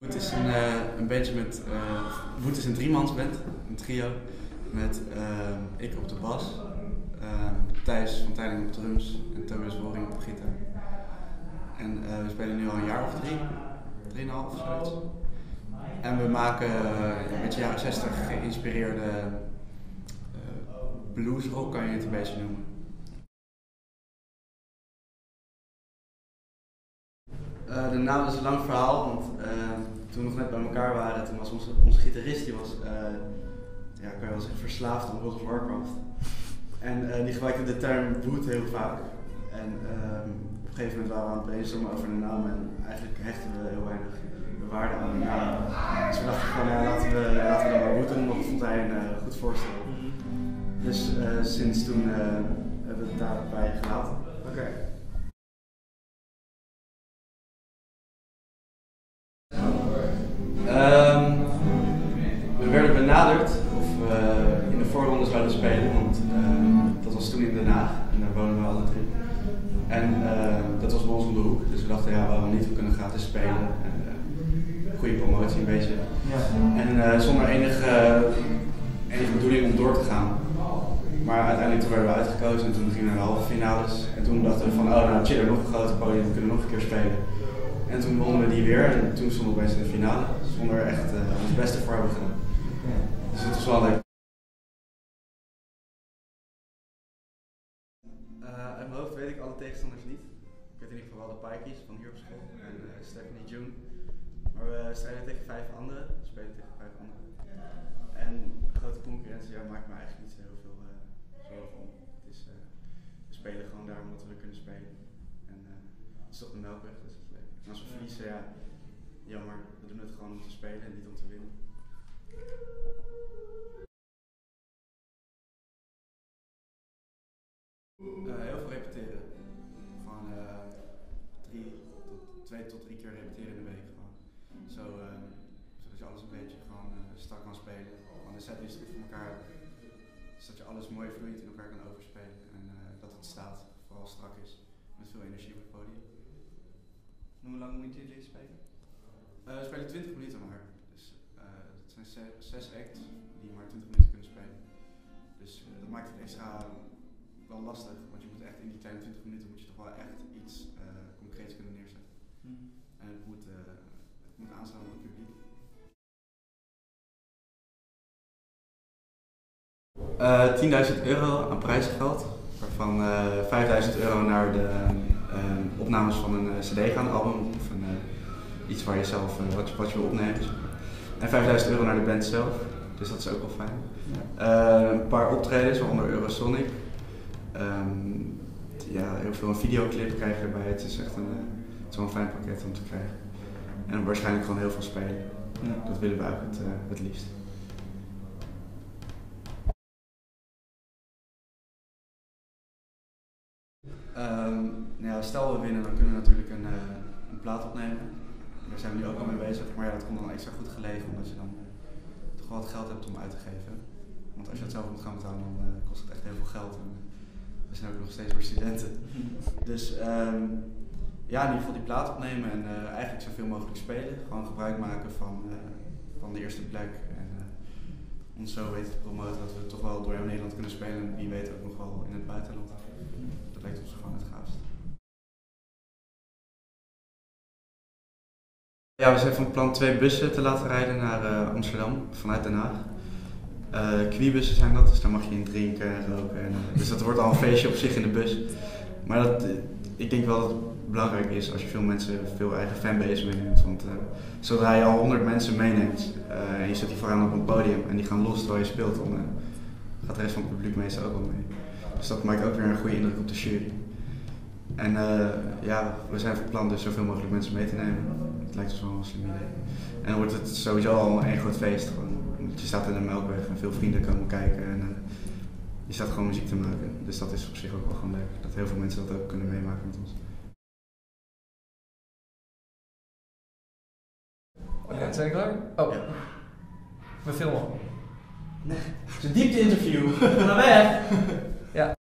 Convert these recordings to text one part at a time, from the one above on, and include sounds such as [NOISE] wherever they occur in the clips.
Woed is een, uh, een beetje met. Uh, Woed is een driemansband, een trio. Met uh, ik op de bas, Thijs van Tijling op drums en Tobias Woring op gitaar. En we spelen nu al een jaar of drie, drieënhalf of zoiets. En we maken een beetje jaren 60 geïnspireerde bluesrock, kan je het een beetje noemen. De naam is een lang verhaal, want uh, toen we nog net bij elkaar waren, toen was onze, onze gitarist, die was, uh, ja, kan je wel zeggen, verslaafd aan World of Warcraft. En die gebruikte de term boot heel vaak. En ehm, op een gegeven moment waren we aan het brainstormen over de naam en eigenlijk hechten we heel weinig waarde aan de naam. Dus we dachten van, ja, laten we, laten we dan maar boot doen, want dat vond hij een goed voorstel. Mhm. Dus sinds toen hebben we het daarbij gelaten. Oké. Benaderd of we in de voorronde zouden spelen, want uh, dat was toen in Den Haag en daar wonen we alle drie. En uh, dat was bij ons om de hoek, dus we dachten ja waarom niet, we kunnen gratis spelen. En, goede promotie een beetje. Ja. En zonder enige, enige bedoeling om door te gaan. Maar uiteindelijk toen werden we uitgekozen en toen gingen we naar de halve finales. En toen dachten we van oh nou chill, nog een grote podium, we kunnen nog een keer spelen. En toen wonnen we die weer en toen stonden we opeens in de finale. Zonder echt uh, ons beste voor hebben gedaan. Dus het was wel leuk. Uh, uit mijn hoofd weet ik alle tegenstanders niet. Ik weet in ieder geval wel de Pikeys van hier op school en uh, Stephanie June. Maar we strijden tegen vijf anderen, we spelen tegen vijf anderen. En grote concurrentie ja, maakt me eigenlijk niet zo heel veel zorgen om. Het is, we spelen gewoon daar omdat we kunnen spelen. En het is toch de melkweg, dus en als we verliezen, ja, jammer. We doen het gewoon om te spelen en niet om te winnen. Uh, heel veel repeteren. Uh, drie tot, twee tot drie keer repeteren in de week. Gewoon. Zo, uh, zodat je alles een beetje gewoon strak kan spelen. Gewoon de setlist goed voor elkaar Zodat je alles mooi vloeiend in elkaar kan overspelen. En dat het staat, vooral strak is. Met veel energie op het podium. Hoe lang moeten jullie spelen? Uh, we spelen 20 minuten maar. Uh, zijn zes, acts die maar 20 minuten kunnen spelen. Dus uh, dat maakt het extra wel lastig, want je moet echt in die kleine 20 minuten moet je toch wel echt iets concreets kunnen neerzetten. Hmm. En het moet, het moet aanslaan op het publiek. Uh, 10.000 euro aan prijzengeld, waarvan 5.000 euro naar de uh, opnames van een uh, cd gaan, een album of een, uh, iets waar je zelf wat, wat je wil opnemen. En 5000 euro naar de band zelf, dus dat is ook wel fijn. Ja. een paar optredens, waaronder Eurosonic. Um, ja, heel veel een videoclip krijg je erbij. Het is echt een, het is wel een fijn pakket om te krijgen. En waarschijnlijk gewoon heel veel spelen. Ja. Dat willen we eigenlijk het, het liefst. Um, nou ja, stel we winnen, dan kunnen we natuurlijk een, uh, een plaat opnemen. Daar zijn we nu ook al mee bezig. Maar ja, dat komt dan extra goed gelegen omdat je dan toch wel wat geld hebt om uit te geven. Want als je het zelf moet gaan betalen, dan uh, kost het echt heel veel geld. En we zijn ook nog steeds maar studenten. [LAUGHS] dus um, ja, in ieder geval die plaat opnemen en uh, eigenlijk zoveel mogelijk spelen. Gewoon gebruik maken van, van de eerste plek. En ons zo weten te promoten dat we toch wel door heel Nederland kunnen spelen. En wie weet ook nog wel in het buitenland. Dat lijkt ons gewoon het gaafst. Ja, we zijn van plan twee bussen te laten rijden naar uh, Amsterdam vanuit Den Haag. Uh, Quiebussen zijn dat, dus daar mag je in drinken en roken. En, uh, dus dat wordt al een feestje op zich in de bus. Maar dat, ik denk wel dat het belangrijk is als je veel mensen, veel eigen fanbase meeneemt. Want zodra je al honderd mensen meeneemt en je zet die vooraan op een podium en die gaan los terwijl je speelt, dan gaat de rest van het publiek meestal ook wel mee. Dus dat maakt ook weer een goede indruk op de jury. En ja, we zijn van plan dus zoveel mogelijk mensen mee te nemen. Het lijkt ons wel een slim idee. En dan wordt het sowieso al een groot feest. Gewoon. Je staat in de melkweg en veel vrienden komen kijken. En, uh, je staat gewoon muziek te maken. Dus dat is op zich ook wel gewoon leuk. Dat heel veel mensen dat ook kunnen meemaken met ons. Oké, zijn we klaar? Oh. Ja. We filmen. Nee. Het is een diepte interview. Ga weg! [LAUGHS] ja.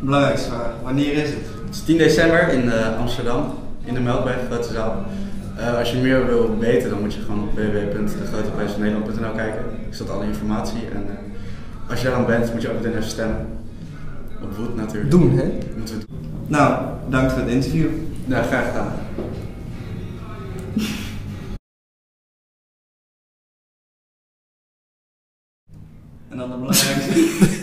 Belangrijkste vraag. Wanneer is het? Het is 10 december in eh, Amsterdam, in de Melkweg, Grote Zaal. Eh, als je meer wil weten, dan moet je gewoon op www.degroteprijsvannederland.nl kijken. Er staat alle informatie. En eh, als je daar dan bent, moet je ook meteen even stemmen. Op Woed natuurlijk. Doen, hè? Moeten we doen. Nou, dank voor het interview. Ja, graag gedaan. En dan de belangrijkste. [LAUGHS]